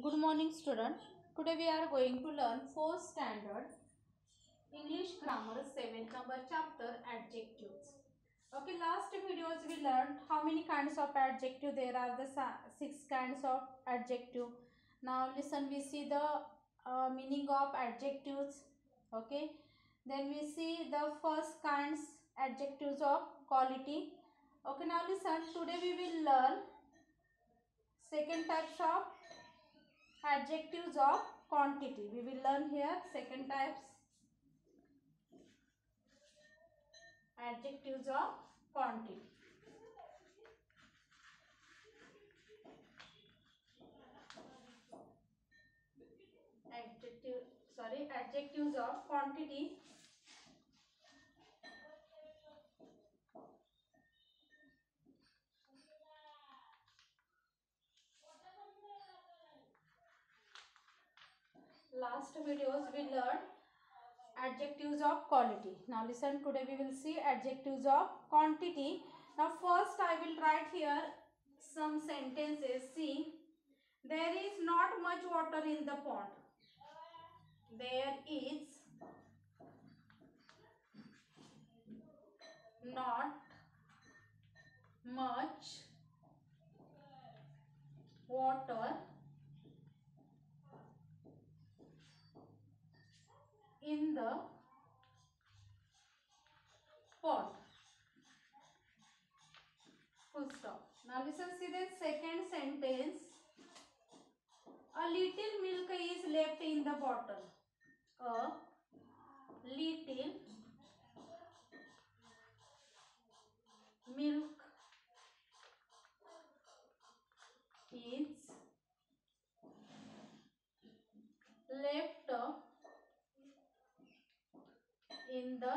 Good morning student. Today we are going to learn 4th standard English grammar 7th number chapter adjectives. Okay, last videos we learned how many kinds of adjective there are the six kinds of adjective. Now listen we see the uh, meaning of adjectives. Okay, then we see the first kinds adjectives of quality. Okay, now listen today we will learn second types of adjectives of quantity. We will learn here second types. Adjectives of quantity. Adjective sorry adjectives of quantity last videos we learned adjectives of quality. Now listen today we will see adjectives of quantity. Now first i will write here some sentences. See there is not much water in the pond. There is not much water in the pot. Full stop. Now listen, see the second sentence. A little milk is left in the bottle. A little milk is left in the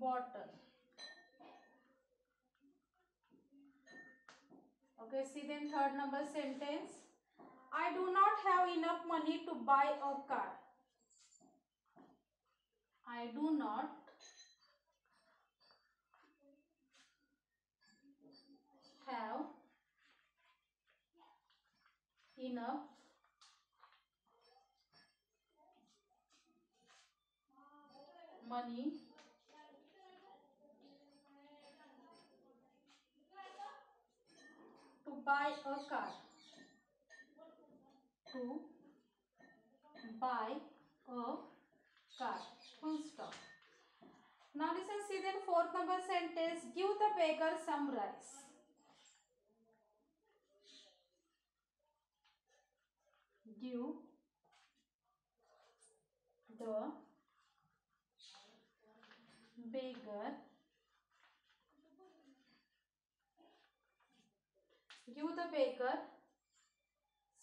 bottle. Okay, see then third number sentence. I do not have enough money to buy a car. I do not have enough money. To buy a car. To buy a car. Full stop. Now listen see then fourth number sentence give the beggar some rice. Give the beggar give the baker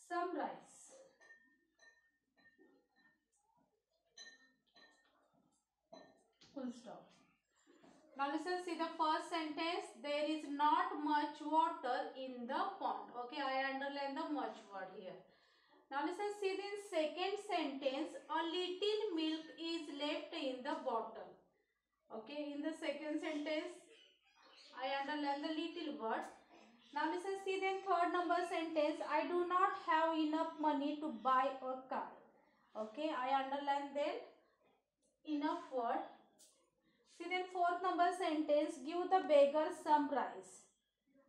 some rice. Full stop. Now listen see the first sentence there is not much water in the pond. Okay i underline the much word here. Now listen see the second sentence a little milk is left in the bottle okay in the second sentence i underline the little word now listen see then third number sentence. I do not have enough money to buy a car. Okay i underline then enough word. See then fourth number sentence. Give the beggar some rice.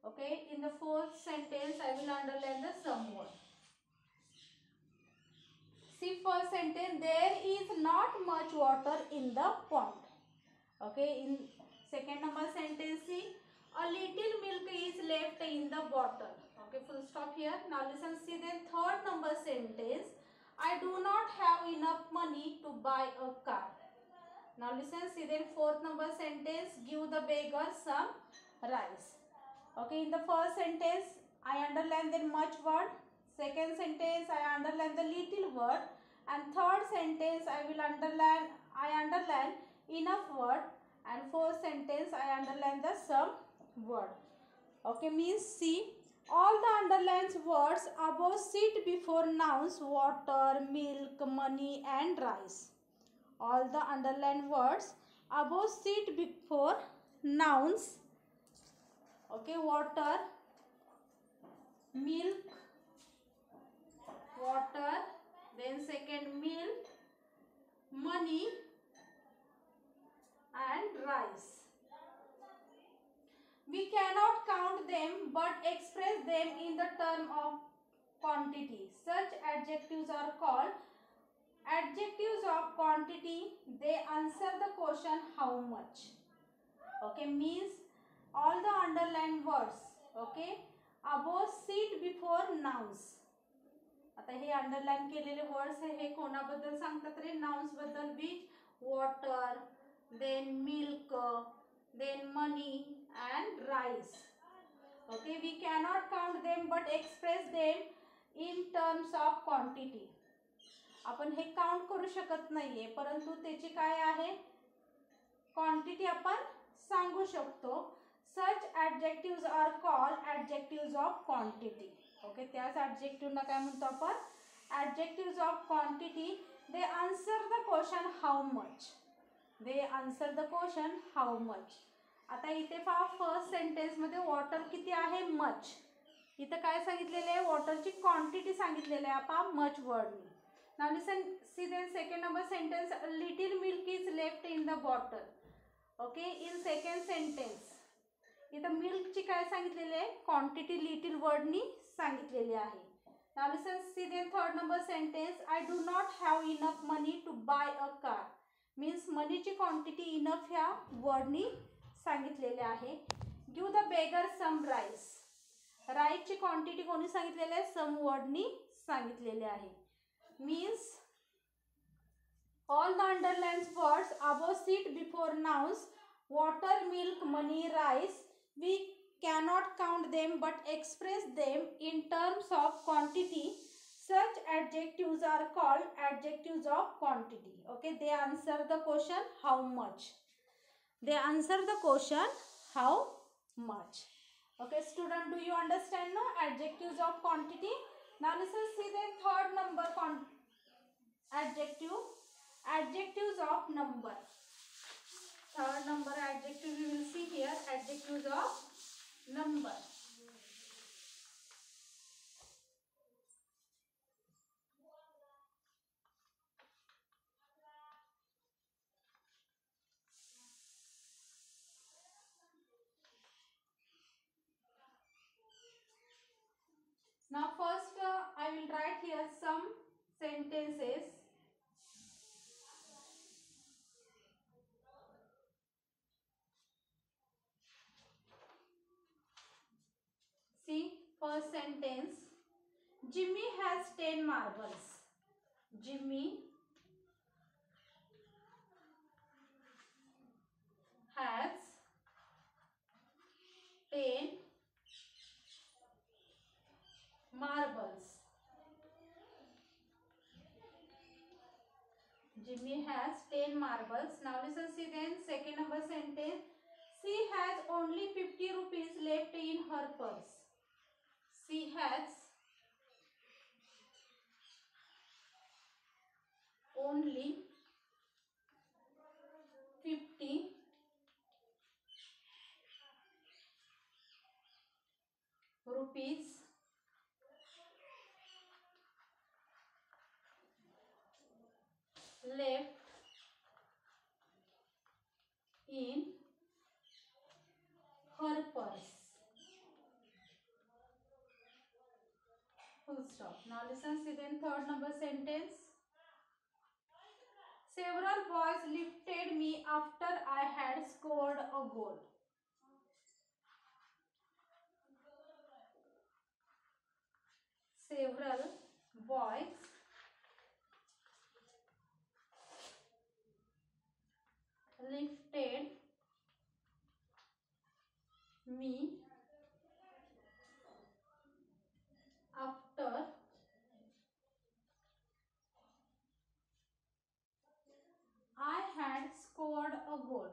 Okay in the fourth sentence i will underline the some word. See first sentence. There is not much water in the pond okay in second number sentence a little milk is left in the bottle. Okay full stop here. Now listen see the third number sentence. I do not have enough money to buy a car. Now listen see the fourth number sentence. Give the beggar some rice. Okay in the first sentence i underline the much word. Second sentence i underline the little word. And third sentence i will underline i underline enough word and fourth sentence i underline the some word. Okay means see all the underlined words above sit before nouns water milk money and rice. All the underlined words above sit before nouns. Okay water milk water then second milk money express them in the term of quantity such adjectives are called adjectives of quantity they answer the question how much okay means all the underlined words okay above sit before nouns आता हे underline केलेले words हे कोणाबद्दल सांगतात रे nouns बद्दल which water then milk then money and rice okay we cannot count them but express them in terms of quantity आपण हे count करू शकत नाहीये परंतु त्याची काय आहे? क्वांटिटी आपण सांगू शकतो. Such adjectives are call adjectives of quantity okay त्याच ॲडजेक्टिव्हना काय म्हणतो आपण? Adjectives of quantity they answer the question how much they answer the question how much आता इथे पहा फर्स्ट सेंटेन्समध्ये वॉटर किती आहे? मच इथं काय सांगितलेलं आहे? वॉटरची क्वांटिटी सांगितलेलं आहे पहा मच वर्डनी नाव सें see then second number sentence little milk is left in the bottle okay in second sentence इथं मिल्कची काय सांगितलेली आहे? क्वांटिटी लिटिल वर्डनी सांगितलेली आहे. ना सें see then third number sentence I do not have enough money to buy a car means मनीची quantity enough ह्या वर्डनी संगित है give the beggar some rice rice की क्वांटिटी को संगित है सम वर्डनी संगित है means all the underlines words above sit before nouns water milk money rice we cannot count them but express them in terms of quantity such adjectives are called adjectives of quantity okay they answer the question how much they answer the question how much? Okay student do you understand no adjectives of quantity? Now listen see the third number con adjective. Adjectives of number. Third number adjective we will see here adjectives of number now first write here some sentences See, first sentence. Jimmy has 10 marbles. Jimmy has 10 marbles. Jimmy has 10 marbles. Now listen, see then second number sentence. She has only 50 rupees left in her purse. She has only 50 rupees Full stop. Now listen, see then third number sentence. Several boys lifted me after I had scored a goal. Several boys lifted me after I had scored a goal.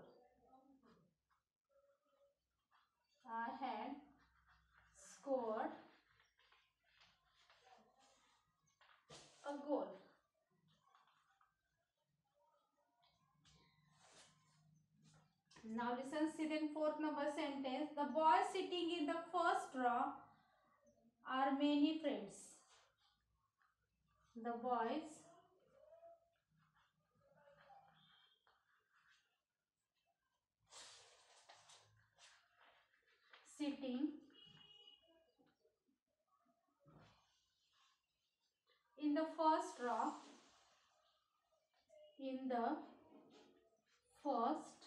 I had scored a goal. Now listen, see then fourth number sentence. The boy sitting in the first row are many friends. The boys sitting in the first row in the first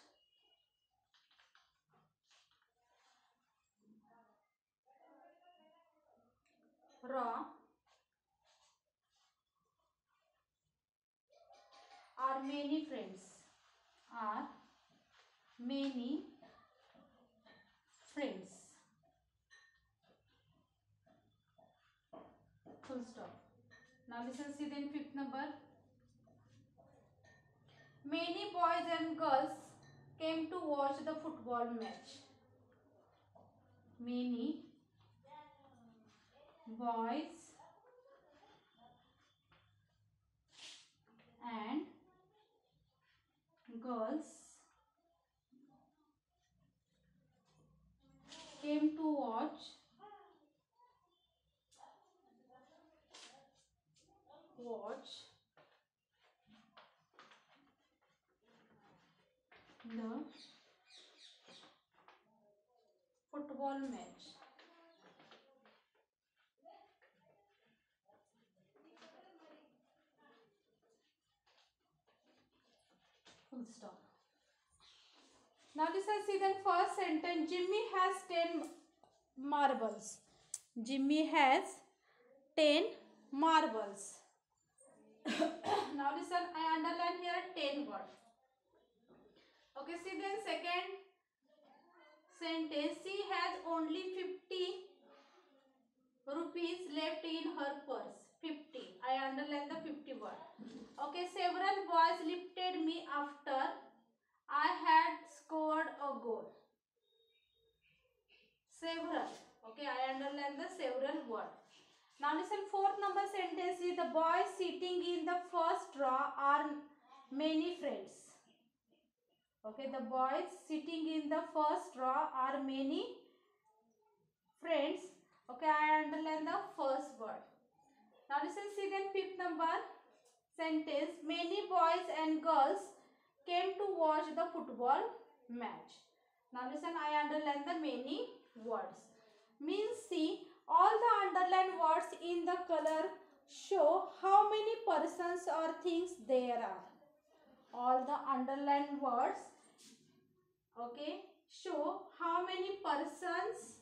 are many friends are many friends full stop now listen see then fifth number many boys and girls came to watch the football match many boys and girls came to watch watch the football match full stop. Now listen see the first sentence. Jimmy has 10 marbles. Jimmy has 10 marbles. Now listen i underline here 10 word. Okay see then second sentence. She has only 50 rupees left in her purse 50 i underline the 50 word. Okay several boys lifted me after i had scored a goal. Several. Okay i underline the several word. Now listen fourth number sentence is the boys sitting in the first row are many friends. Okay the boys sitting in the first row are many friends. Okay i underline the first word now listen see then fifth number sentence. Many boys and girls came to watch the football match. Now listen i underline the many words. Means see all the underlined words in the color show how many persons or things there are. All the underlined words okay show how many persons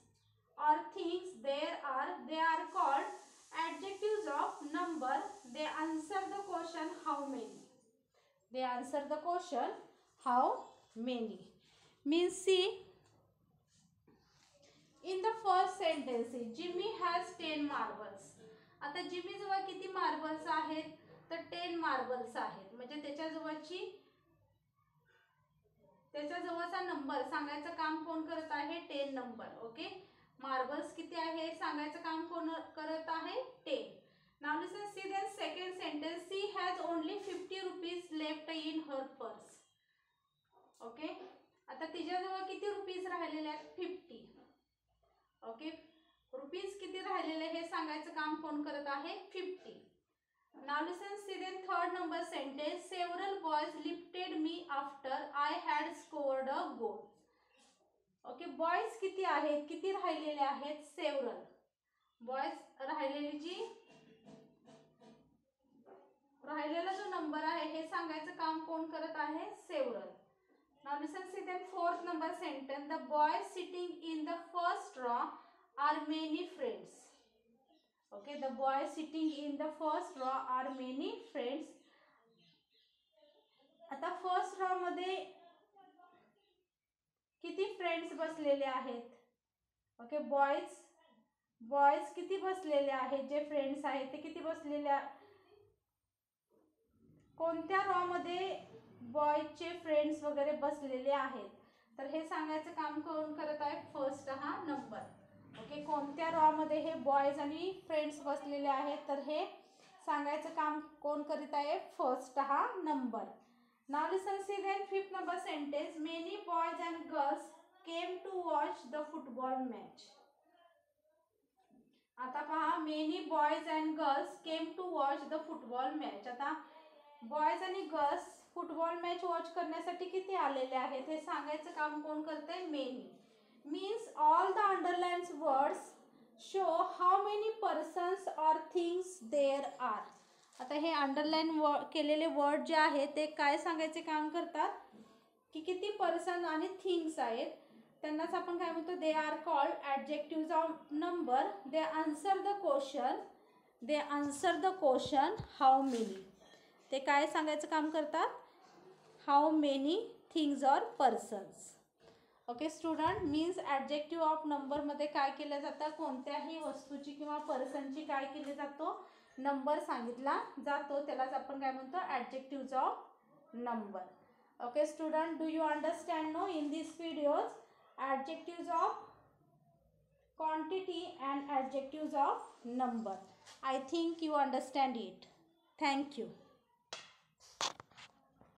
or things there are. They are called adjectives of number they answer the question how many they answer the question how many means see in the first sentence Jimmy has 10 marbles. आता जिमीजवळ किती marbles आहेत तर ten marbles आहेत म्हणजे त्याच्याजवळची त्याच्याजवळचा number सांगायचं काम कोण करत आहे टेन नंबर ओके मार्बल्स किती आहे? सांगायचं काम कोण करत आहे? Ten. Now listen see then second sentence she has only fifty rupees left in her purse okay आता तिच्याजवळ किती रुपीज राहिलेले आहेत? फिफ्टी ओके रुपीज किती राहिलेले हे सांगायचं काम कोण करत आहे? Fifty now listen see then third number sentence several boys lifted me after I had scored a goal okay boys किती आहेत किती राहिलेले आहेत सेवरल बॉयज राहिलेली जी राहिलेला जो नंबर आहे हे सांगायचं काम कोण करत आहे several Now listen see then fourth number sentence. The boys sitting in the first row are many friends. Okay, the boys sitting in the first row are many friends. आता फर्स्ट रॉ मध्ये किती friends बसलेले आहेत? Okay boys boys किती बसलेले आहेत? जे friends आहेत ते किती बसलेले कोणत्या रॉमध्ये बॉयजचे फ्रेंड्स वगैरे बसलेले आहेत? तर हे सांगायचं काम कोण करत आहे? फर्स्ट हा नंबर ओके कोणत्या रॉमध्ये हे बॉयज आणि फ्रेंड्स बसलेले आहेत? तर हे सांगायचं काम कोण करीत आहे? फर्स्ट हा number Now listen, see then fifth number sentence. Many boys and girls came to watch the football match आता पहा many boys and girls came to watch the football match आता बॉयज आणि गर्ल्स फुटबॉल मॅच वॉच करण्यासाठी किती आलेले आहेत? हे सांगायचं काम कोण करते many means all the underlines words show how many persons or things there are आता हे अंडरलाईन व केलेले वर्ड जे आहे ते काय सांगायचे काम करतात? की किती पर्सन आणि थिंग्स आहेत. त्यांनाच आपण काय म्हणतो? They are called adjectives of number they answer the question they answer the question how many ते काय सांगायचं काम करतात? How many things or persons okay student means adjective of नंबरमध्ये काय केलं जातं? कोणत्याही वस्तूची किंवा पर्सनची काय केली जातो? नंबर सांगितला जातो. त्यालाच आपण काय म्हणतो? Adjectives of number okay student do you understand no in this videos adjectives of quantity and adjectives of number I think you understand it thank you